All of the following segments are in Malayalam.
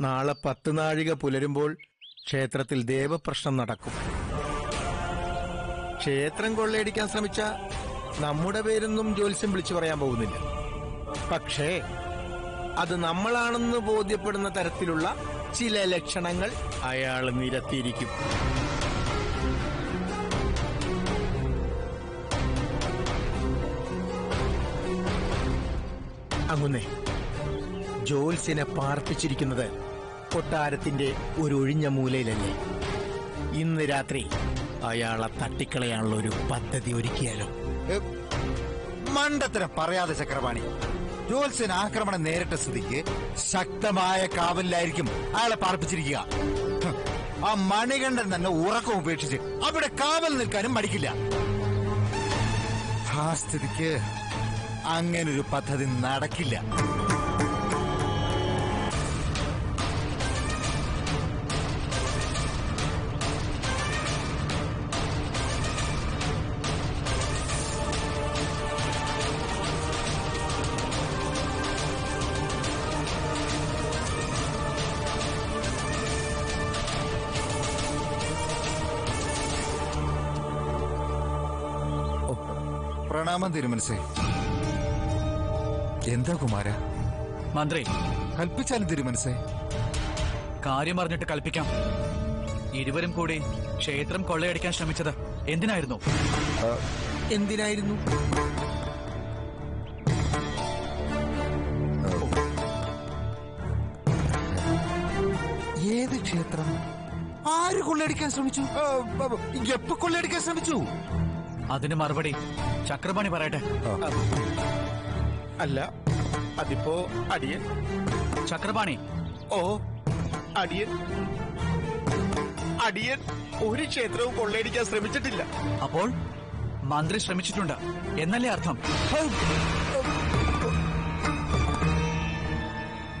നാളെ പത്ത് നാഴിക പുലരുമ്പോൾ ക്ഷേത്രത്തിൽ ദേവപ്രശ്നം നടക്കും. ക്ഷേത്രം കൊള്ളയടിക്കാൻ ശ്രമിച്ച നമ്മുടെ പേരൊന്നും ജ്യോത്സ്യം വിളിച്ചു പറയാൻ പോകുന്നില്ല. പക്ഷേ അത് നമ്മളാണെന്ന് ബോധ്യപ്പെടുന്ന തരത്തിലുള്ള ചില ലക്ഷണങ്ങൾ അയാൾ നിരത്തിയിരിക്കും. അങ്ങുന്നേ ജോത്സ്യനെ പാർപ്പിച്ചിരിക്കുന്നത് കൊട്ടാരത്തിന്റെ ഒരു ഒഴിഞ്ഞ മൂലയിലല്ലേ? ഇന്ന് രാത്രി അയാളെ തട്ടിക്കളയാനുള്ള ഒരു പദ്ധതി ഒരുക്കിയാലോ? മണ്ടത്തരം പറയാതെ ചക്രപാണി. ജോത്സ്യൻ ആക്രമണം നേരിട്ട സ്ഥിതിക്ക് ശക്തമായ കാവലിലായിരിക്കും അയാളെ പാർപ്പിച്ചിരിക്കുക. ആ മണികണ്ഠൻ തന്നെ ഉറക്കം ഉപേക്ഷിച്ച് അവിടെ കാവൽ നിൽക്കാനും മടിക്കില്ല. ആ സ്ഥിതിക്ക് അങ്ങനൊരു പദ്ധതി നടക്കില്ല. പ്രണാമം തിരുമനസേ എന്താ കുമാര? മന്ത്രി. കൽപ്പിച്ചാലും തിരുമനസേ കാര്യം അറിഞ്ഞിട്ട് കൽപ്പിക്കാം. ഇരുവരും കൂടി ക്ഷേത്രം കൊള്ളയടിക്കാൻ ശ്രമിച്ചത് എന്തിനായിരുന്നു? എന്തിനായിരുന്നു? ഏത് ക്ഷേത്രം? ആര് കൊള്ളയടിക്കാൻ ശ്രമിച്ചു? എപ്പൊ കൊള്ളയടിക്കാൻ ശ്രമിച്ചു? അതിന് മറുപടി. ചക്രപാണി പറയട്ടെ. അല്ല അതിപ്പോ അടിയൻ? ചക്രപാണി. ഓ അടിയൻ. അടിയൻ ഒരു ക്ഷേത്രവും കൊള്ളയടിക്കാൻ ശ്രമിച്ചിട്ടില്ല. അപ്പോൾ മന്ത്രി ശ്രമിച്ചിട്ടുണ്ട്. എന്നല്ലേ അർത്ഥം?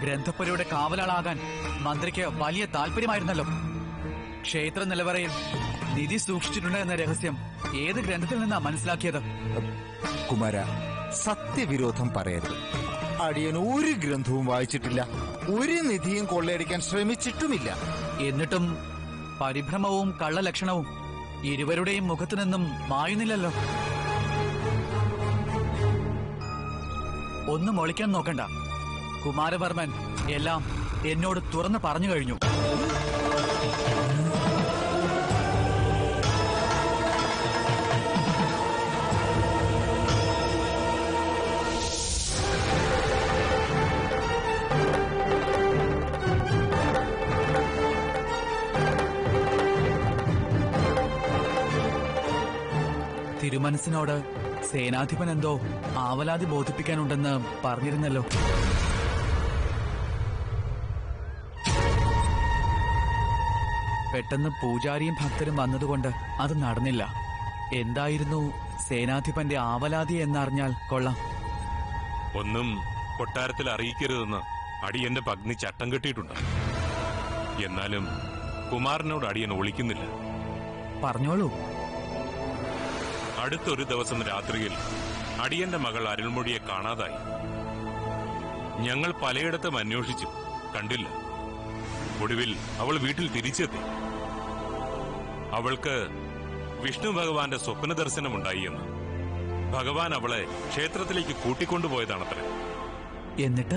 ഗ്രന്ഥപ്പുരയുടെ കാവലാളാകാൻ മന്ത്രിക്ക് വലിയ താല്പര്യമായിരുന്നല്ലോ. ക്ഷേത്ര നിലവറയിൽ നിധി സൂക്ഷിച്ചിട്ടുണ്ട് എന്ന രഹസ്യം ഏത് ഗ്രന്ഥത്തിൽ നിന്നാ മനസ്സിലാക്കിയത്? കുമാര സത്യവിരോധം പറയരുത്. അടിയൻ ഒരു ഗ്രന്ഥവും വായിച്ചിട്ടില്ല. ഒരു നിധിയും കൊള്ളയടിക്കാൻ ശ്രമിച്ചിട്ടുമില്ല. എന്നിട്ടും പരിഭ്രമവും കള്ളലക്ഷണവും ഇരുവരുടെയും മുഖത്തു നിന്നും മായുന്നില്ലല്ലോ. ഒന്നും ഒളിക്കാൻ നോക്കണ്ട. കുമാരവർമ്മൻ എല്ലാം എന്നോട് തുറന്നു പറഞ്ഞു കഴിഞ്ഞു. തിരുമനസിനോട് സേനാധിപൻ എന്തോ ആവലാതി ബോധിപ്പിക്കാനുണ്ടെന്ന് പറഞ്ഞിരുന്നല്ലോ. പെട്ടെന്ന് പൂജാരിയും ഭക്തരും വന്നതുകൊണ്ട് അത് നടന്നില്ല. എന്തായിരുന്നു സേനാധിപന്റെ ആവലാതി എന്നറിഞ്ഞാൽ കൊള്ളാം. ഒന്നും കൊട്ടാരത്തിൽ അറിയിക്കരുതെന്ന് അടിയന്റെ പഗ്നി ചട്ടം കെട്ടിയിട്ടുണ്ട്. എന്നാലും കുമാരനോട് അടിയൻ ഒളിക്കുന്നില്ല. പറഞ്ഞോളൂ. അടുത്തൊരു ദിവസം രാത്രിയിൽ അടിയന്റെ മകൾ അരുൾമൊഴിയെ കാണാതായി. ഞങ്ങൾ പലയിടത്തും അന്വേഷിച്ചു. കണ്ടില്ല. ഒടുവിൽ അവൾ വീട്ടിൽ തിരിച്ചെത്തി. അവൾക്ക് വിഷ്ണു ഭഗവാന്റെ സ്വപ്ന ദർശനമുണ്ടായി എന്ന്. ഭഗവാൻ അവളെ ക്ഷേത്രത്തിലേക്ക് കൂട്ടിക്കൊണ്ടുപോയതാണത്രേ. എന്നിട്ട്?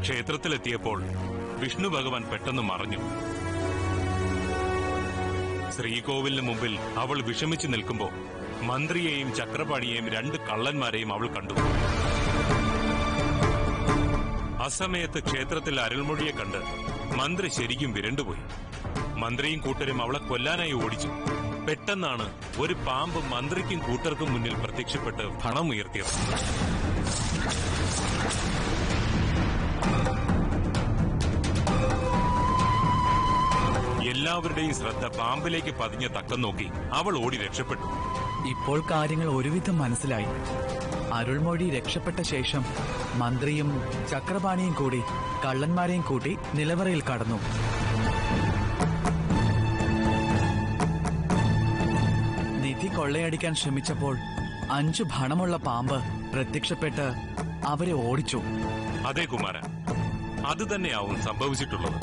ക്ഷേത്രത്തിലെത്തിയപ്പോൾ വിഷ്ണു ഭഗവാൻ പെട്ടെന്ന് മറഞ്ഞു. ശ്രീകോവിലിന് മുമ്പിൽ അവൾ വിഷമിച്ചു നിൽക്കുമ്പോൾ മന്ത്രിയെയും ചക്രപാണിയെയും രണ്ട് കള്ളന്മാരെയും അവൾ കണ്ടു. അസമയത്ത് ക്ഷേത്രത്തിൽ അരുൾമൊഴിയെ കണ്ട് മന്ത്രി ശരിക്കും വിരണ്ടുപോയി. മന്ത്രിയും കൂട്ടരും അവളെ കൊല്ലാനായി ഓടിച്ചു. പെട്ടെന്നാണ് ഒരു പാമ്പ് മന്ത്രിക്കും കൂട്ടർക്കും മുന്നിൽ പ്രത്യക്ഷപ്പെട്ട് പണം ഉയർത്തിയത്. എല്ലാവരുടെയും ശ്രദ്ധ പാമ്പിലേക്ക് പതിഞ്ഞ തക്കം നോക്കി അവൾ ഓടി രക്ഷപ്പെട്ടു. ഇപ്പോൾ കാര്യങ്ങൾ ഒരുവിധം മനസ്സിലായി. അരുൾമൊഴി രക്ഷപ്പെട്ട ശേഷം മന്ത്രിയും ചക്രപാണിയും കൂടി കള്ളന്മാരെയും കൂട്ടി നിലവറയിൽ കടന്നു. നിധി കൊള്ളയടിക്കാൻ ശ്രമിച്ചപ്പോൾ അഞ്ചു ഭണമുള്ള പാമ്പ് പ്രത്യക്ഷപ്പെട്ട് അവരെ ഓടിച്ചു. അതെ കുമാര. അത് തന്നെയാവും സംഭവിച്ചിട്ടുള്ളത്.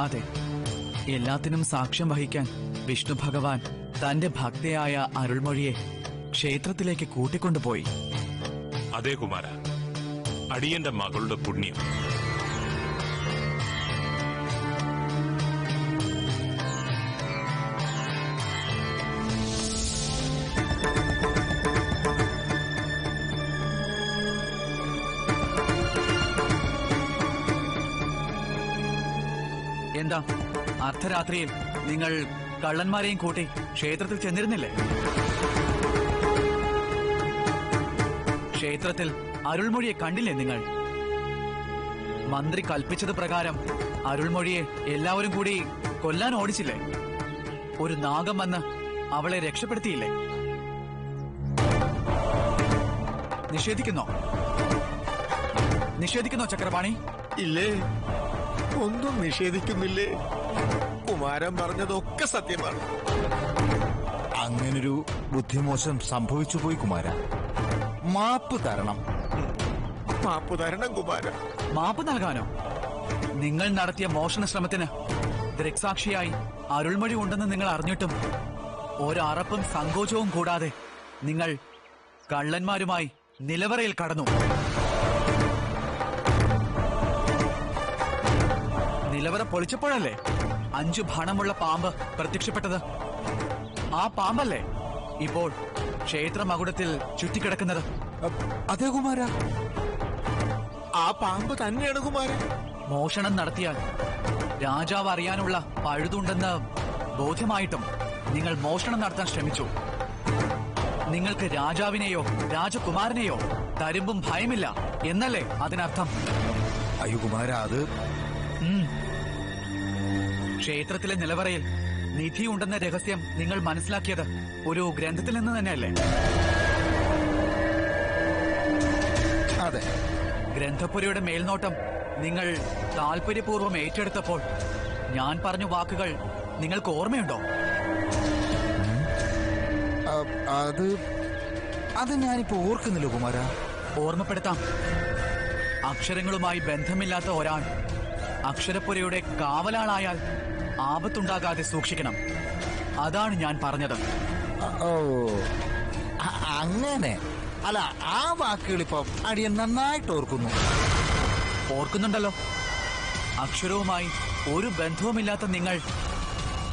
അതെ എല്ലാത്തിനും സാക്ഷ്യം വഹിക്കാൻ വിഷ്ണു ഭഗവാൻ തന്റെ ഭക്തയായ അരുൾമൊഴിയെ ക്ഷേത്രത്തിലേക്ക് കൂട്ടിക്കൊണ്ടുപോയി. അതേ കുമാര അടിയന്റെ മകളുടെ പുണ്യം. എന്താ? അർദ്ധരാത്രിയിൽ നിങ്ങൾ കള്ളന്മാരെയും കൂട്ടി ക്ഷേത്രത്തിൽ ചെന്നിരുന്നില്ലേ? ക്ഷേത്രത്തിൽ അരുൾമൊഴിയെ കണ്ടില്ലേ നിങ്ങൾ? മന്ത്രി കൽപ്പിച്ചത് പ്രകാരം അരുൾമൊഴിയെ എല്ലാവരും കൂടി കൊല്ലാൻ ഓടിച്ചില്ലേ? ഒരു നാഗം വന്ന് അവളെ രക്ഷപ്പെടുത്തിയില്ലേ? നിഷേധിക്കുന്നോ? നിഷേധിക്കുന്നോ ചക്രപാണി? ഇല്ലേ? ഒന്നും നിഷേധിക്കുന്നില്ലേ? കുമാരൻ പറഞ്ഞതൊക്കെ സത്യമാണ് അങ്ങനൊരു ബുദ്ധിമോശം സംഭവിച്ചു പോയി കുമാര. മാപ്പ് തരണം. മാപ്പ് തരണം കുമാരൻ മാപ്പ് നൽകാനോ? നിങ്ങൾ നടത്തിയ മോഷണ ശ്രമത്തിന് ദൃക്സാക്ഷിയായി അരുൾമൊഴി ഉണ്ടെന്ന് നിങ്ങൾ അറിഞ്ഞിട്ടും ഒരറപ്പും സങ്കോചവും കൂടാതെ നിങ്ങൾ കള്ളന്മാരുമായി നിലവറയിൽ കടന്നു. നിലവറ പൊളിച്ചപ്പോഴല്ലേ? അഞ്ചു ഭാണമുള്ള പാമ്പ് പ്രത്യക്ഷപ്പെട്ടത്. ആ പാമ്പല്ലേ? ഇപ്പോൾ ക്ഷേത്ര മകുടത്തിൽ ചുറ്റിക്കിടക്കുന്നത്. അതെ കുമാര. ആ പാമ്പ് തന്നെയാണ് കുമാര. മോഷണം നടത്തിയാൽ രാജാവ് അറിയാനുള്ള പഴുതുണ്ടെന്ന് ബോധ്യമായിട്ടും നിങ്ങൾ മോഷണം നടത്താൻ ശ്രമിച്ചു. നിങ്ങൾക്ക് രാജാവിനെയോ രാജകുമാരനെയോ തരുമ്പും ഭയമില്ല എന്നല്ലേ അതിനർത്ഥം? അയ്യോ കുമാര അത്. ക്ഷേത്രത്തിലെ നിലവറയിൽ നിധി ഉണ്ടെന്ന രഹസ്യം നിങ്ങൾ മനസ്സിലാക്കിയത് ഒരു ഗ്രന്ഥത്തിൽ നിന്ന് തന്നെയല്ലേ? അതെ. ഗ്രന്ഥപുരയുടെ മേൽനോട്ടം നിങ്ങൾ താല്പര്യപൂർവം ഏറ്റെടുത്തപ്പോൾ ഞാൻ പറഞ്ഞു വാക്കുകൾ നിങ്ങൾക്ക് ഓർമ്മയുണ്ടോ? അ- അത് അത് ഞാനിപ്പോ ഓർക്കുന്നില്ല കുമാര. ഓർമ്മപ്പെടുത്താം. അക്ഷരങ്ങളുമായി ബന്ധമില്ലാത്ത ഒരാൾ അക്ഷരപ്പുരയുടെ കാവലാളായാൽ ആപത്തുണ്ടാകാതെ സൂക്ഷിക്കണം. അതാണ് ഞാൻ പറഞ്ഞത്. ഓ. അങ്ങനെ. അല്ല ആ വാക്കുകൾ ഇപ്പൊ അടിയൻ നന്നായിട്ട് ഓർക്കുന്നു. ഓർക്കുന്നുണ്ടല്ലോ. അക്ഷരവുമായി ഒരു ബന്ധവുമില്ലാത്ത നിങ്ങൾ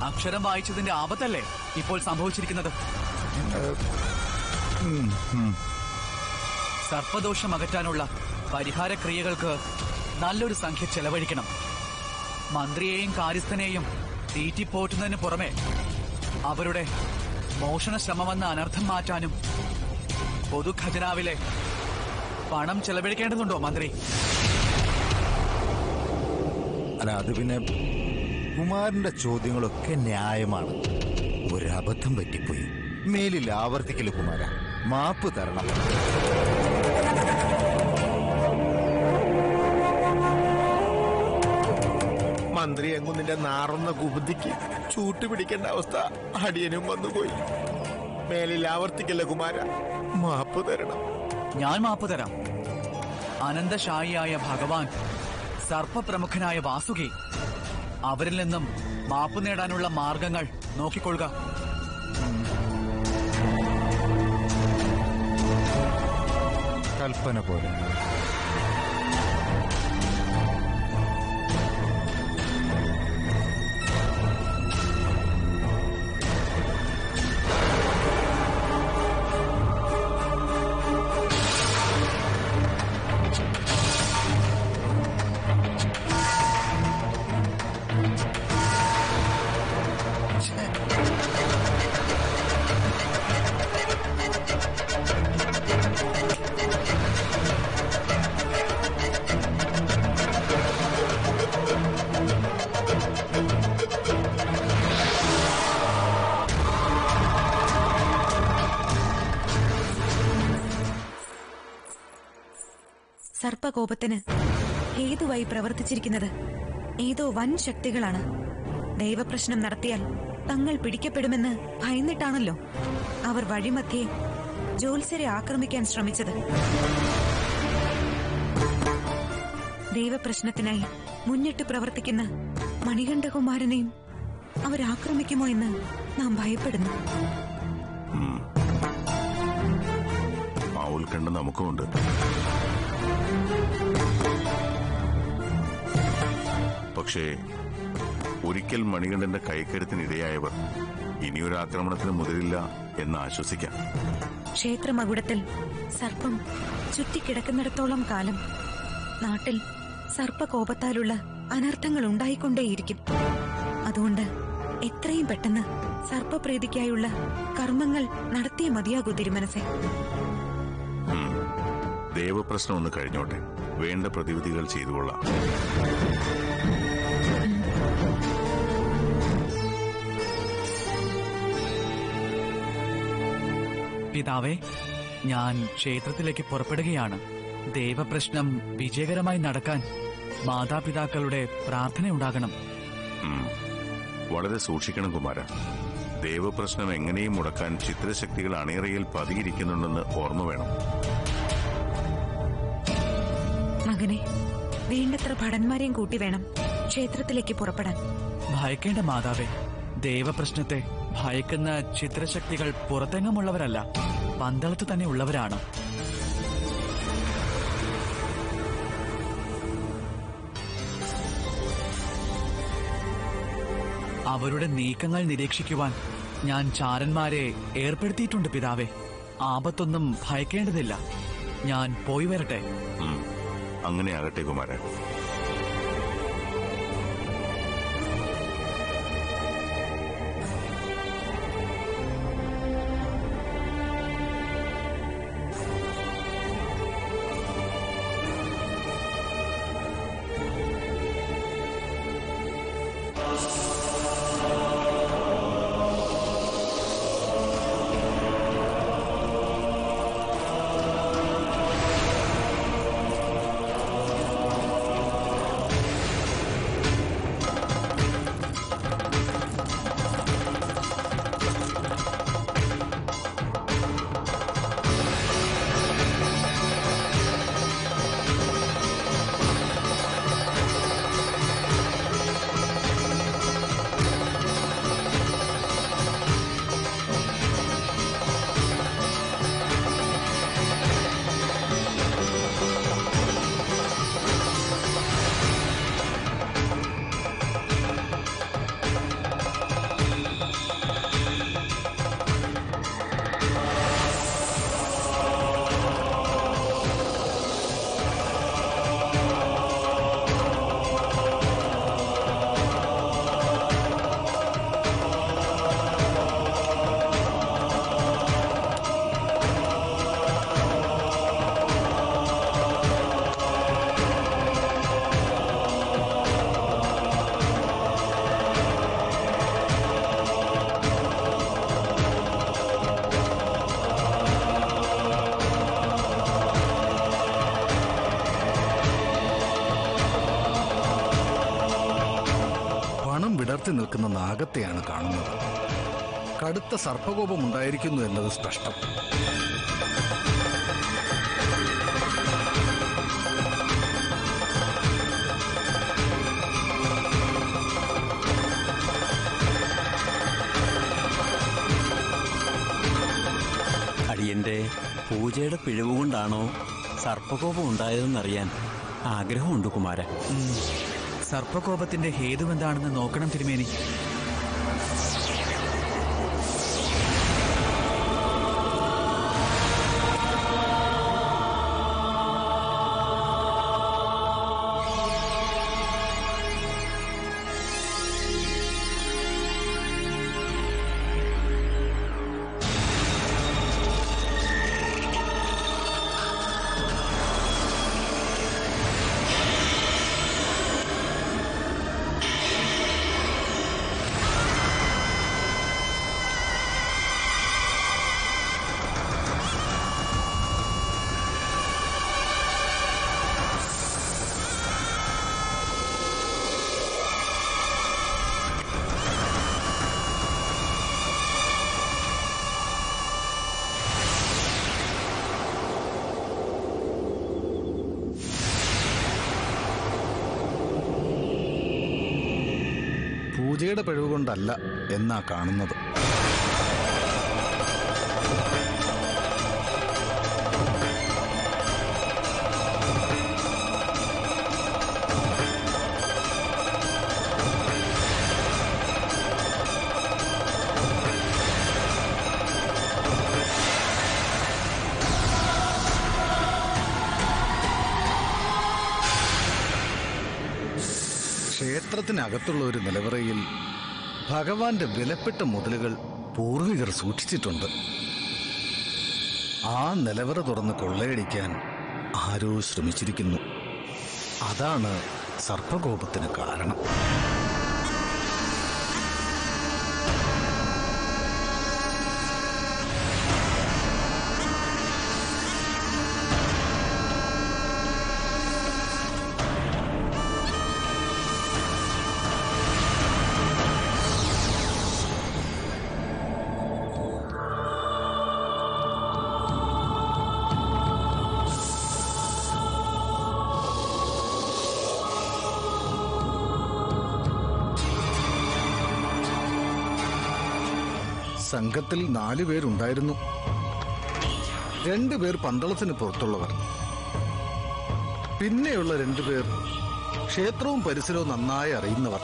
അക്ഷരം വായിച്ചതിന്റെ ആപത്തല്ലേ ഇപ്പോൾ സംഭവിച്ചിരിക്കുന്നത്. സർപ്പദോഷം അകറ്റാനുള്ള പരിഹാര ക്രിയകൾക്ക് നല്ലൊരു സംഖ്യ ചെലവഴിക്കണം. മന്ത്രിയെയും കാര്യസ്ഥനെയും തീറ്റിപ്പോറ്റുന്നതിന് പുറമെ അവരുടെ മോഷണ ശ്രമമെന്ന അനർത്ഥം മാറ്റാനും പൊതുഖജനാവിലെ പണം ചെലവഴിക്കേണ്ടതുണ്ടോ മന്ത്രി? അല്ല അത് പിന്നെ കുമാരന്റെ ചോദ്യങ്ങളൊക്കെ ന്യായമാണ്. ഒരബദ്ധം പറ്റിപ്പോയി. മേലിൽ ആവർത്തിക്കൽ കുമാര? മാപ്പ് തരണം. മന്ത്രി എങ്ങുന്നിന്റെ നാറുന്ന കുബുദ്ധിക്ക് ചൂട്ടുപിടിക്കേണ്ട അവസ്ഥ അടിയനും വന്നുപോയി. മേലിൽ ആവർത്തിക്കല്ല കുമാര? മാപ്പ് തരണം. ഞാൻ മാപ്പ് തരാം. അനന്തശായിയായ ഭഗവാൻ സർപ്പപ്രമുഖനായ വാസുകി അവരിൽ നിന്നും മാപ്പ് നേടാനുള്ള മാർഗങ്ങൾ നോക്കിക്കൊള്ളുക. കൽപ്പന പോലെ. സർപ്പകോപത്തിന് ഹേതുവായി പ്രവർത്തിച്ചിരിക്കുന്നത് ഏതോ വൻ ശക്തികളാണ്. ദൈവപ്രശ്നം നടത്തിയാൽ തങ്ങൾ പിടിക്കപ്പെടുമെന്ന് ഭയന്നിട്ടാണല്ലോ അവർ വഴിമധ്യേ ജോത്സരെ ആക്രമിക്കാൻ ശ്രമിച്ചത്. ദൈവപ്രശ്നത്തിനായി മുന്നിട്ട് പ്രവർത്തിക്കുന്ന മണികണ്ഠകുമാരനെയും അവരാക്രമിക്കുമോ എന്ന് നാം ഭയപ്പെടുന്നു. ആ ഉത്കണ്ഠ നമുക്കുമുണ്ട്. പക്ഷേ ഒരിക്കൽ മണികണ്ഠന്റെ കൈക്കരുത്തിനിരയായവർ ഇനിയൊരു ആക്രമണത്തിന് മുതിരില്ല എന്ന് ആശ്വസിക്കാം. ക്ഷേത്രമകുടത്തിൽ സർപ്പം ചുറ്റിക്കിടക്കുന്നിടത്തോളം കാലം നാട്ടിൽ സർപ്പകോപത്താലുള്ള അനർത്ഥങ്ങൾ ഉണ്ടായിക്കൊണ്ടേയിരിക്കും. അതുകൊണ്ട് എത്രയും പെട്ടെന്ന് സർപ്പപ്രീതിക്കായുള്ള കർമ്മങ്ങൾ നടത്തിയ മതിയാകൂ തിരുമനസെ. ഉം. ദേവപ്രശ്നം ഒന്ന് കഴിഞ്ഞോട്ടെ. വേണ്ട പ്രതിവിധികൾ ചെയ്തുകൊള്ളാം. പിതാവേ ഞാൻ ക്ഷേത്രത്തിലേക്ക് പുറപ്പെടുകയാണ്. ദേവപ്രശ്നം വിജയകരമായി നടക്കാൻ മാതാപിതാക്കളുടെ പ്രാർത്ഥന ഉണ്ടാകണം വളരെ സൂക്ഷിക്കണം കുമാര. ദേവപ്രശ്നം എങ്ങനെയും മുടക്കാൻ ചിത്രശക്തികൾ അണിയറയിൽ പതിയിരിക്കുന്നുണ്ടെന്ന് ഓർമ്മ വേണം. മകനെ. വേണ്ടത്ര ഭടന്മാരെയും കൂട്ടി വേണം ക്ഷേത്രത്തിലേക്ക് പുറപ്പെടാൻ. ഭയക്കേണ്ട മാതാവേ ദേവപ്രശ്നത്തെ ഭയക്കുന്ന ചിത്രശക്തികൾ പുറത്തെങ്ങുമുള്ളവരല്ല പന്തളത്ത് തന്നെ ഉള്ളവരാണ്. അവരുടെ നീക്കങ്ങൾ നിരീക്ഷിക്കുവാൻ ഞാൻ ചാരന്മാരെ ഏർപ്പെടുത്തിയിട്ടുണ്ട് പിതാവേ. ആപത്തൊന്നും ഭയക്കേണ്ടതില്ല. ഞാൻ പോയി വരട്ടെ. അങ്ങനെ ആകട്ടെ കുമാരൻ പണം നിൽക്കുന്ന നാഗത്തെയാണ് കാണുന്നത്. കടുത്ത സർപ്പകോപം ഉണ്ടായിരിക്കുന്നു എന്നത് സ്പഷ്ടം. അടിയന്റെ പൂജയുടെ പിഴവുകൊണ്ടാണോ സർപ്പകോപം ഉണ്ടായതെന്നറിയാൻ ആഗ്രഹമുണ്ട് കുമാര ഉം. സർപ്പകോപത്തിന്റെ ഹേതു എന്താണെന്ന് നോക്കണം തിരുമേനി. പൂജയുടെ പിഴവ് കൊണ്ടല്ല എന്നാ കാണുന്നത്. ക്ഷേത്രത്തിനകത്തുള്ള ഒരു നിലവറയിൽ ഭഗവാന്റെ വിലപ്പെട്ട മുതലുകൾ പൂർവികർ സൂക്ഷിച്ചിട്ടുണ്ട്. ആ നിലവറ തുറന്ന് കൊള്ളയടിക്കാൻ ആരോ ശ്രമിച്ചിരിക്കുന്നു. അതാണ് സർപ്പകോപത്തിന് കാരണം. സംഘത്തിൽ നാലു പേരുണ്ടായിരുന്നു. രണ്ടുപേർ പന്തളത്തിന് പുറത്തുള്ളവർ. പിന്നെയുള്ള രണ്ടുപേർ ക്ഷേത്രവും പരിസരവും നന്നായി അറിയുന്നവർ.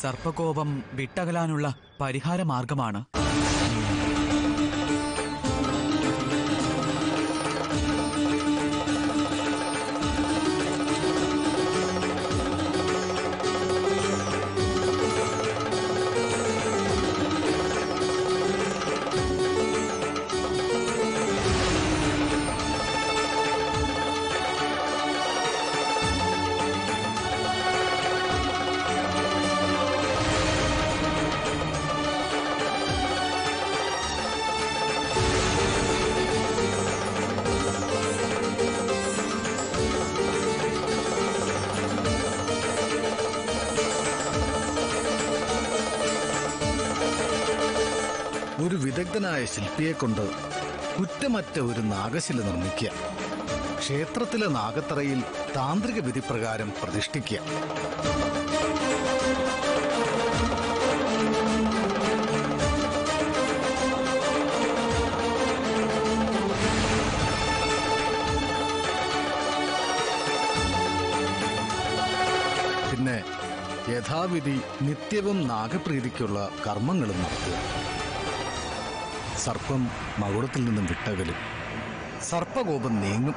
സർപ്പകോപം വിട്ടകലാനുള്ള പരിഹാര ഒരു വിദഗ്ധനായ ശില്പിയെ കൊണ്ട് കുറ്റമറ്റ ഒരു നാഗശില നിർമ്മിക്കുക. ക്ഷേത്രത്തിലെ നാഗത്തറയിൽ താന്ത്രിക വിധി പ്രകാരം പ്രതിഷ്ഠിക്കുക. പിന്നെ യഥാവിധി നിത്യവും നാഗപ്രീതിക്കുള്ള കർമ്മങ്ങളും നടത്തുക. സർപ്പം മകുടത്തിൽ നിന്നും വിട്ടകലും. സർപ്പകോപം നീങ്ങും.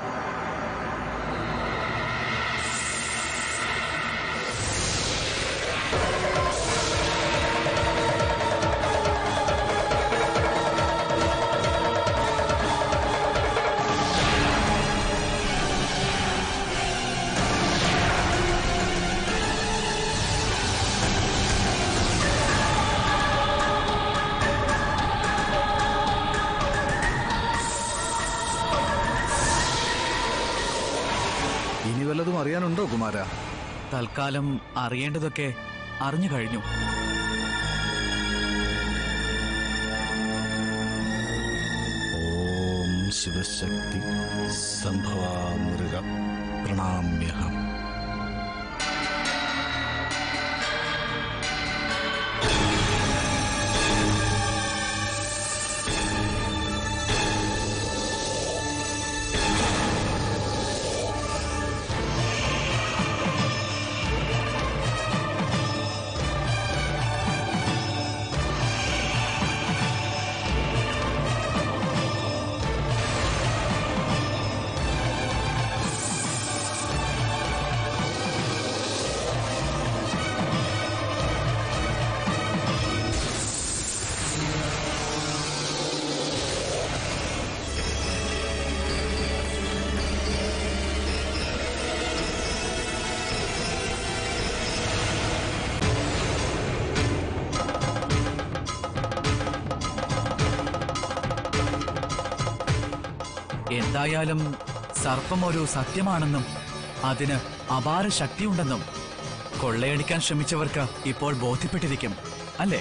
അറിയാനുണ്ടോ കുമാര? തൽക്കാലം അറിയേണ്ടതൊക്കെ അറിഞ്ഞു കഴിഞ്ഞു. ഓം ശിവശക്തി സംഭവാ മുരുക പ്രണാമ്യഹം എന്തായാലും സർപ്പം ഒരു സത്യമാണെന്നും അതിന് അപാര ശക്തിയുണ്ടെന്നും കൊള്ളയടിക്കാൻ ശ്രമിച്ചവർക്ക് ഇപ്പോൾ ബോധ്യപ്പെട്ടിരിക്കും അല്ലേ?